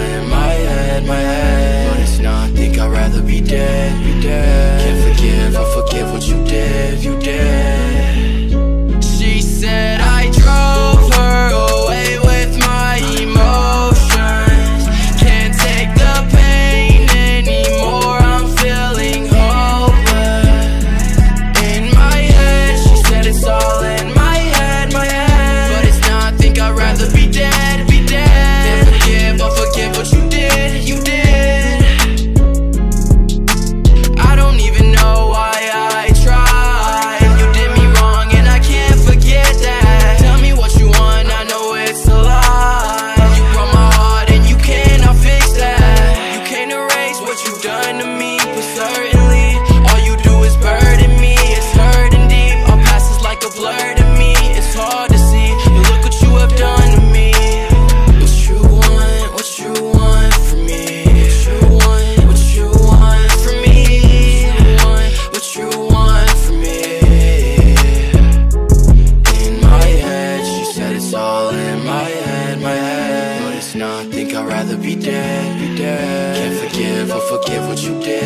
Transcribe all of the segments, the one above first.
in my head, my head. Think I'd rather be dead. Be dead. Can't forgive or forgive what you did.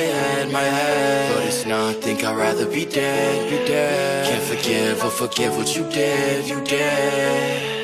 Head, my head. But it's not, think I'd rather be dead, be dead. Can't forgive or forgive what you did, you did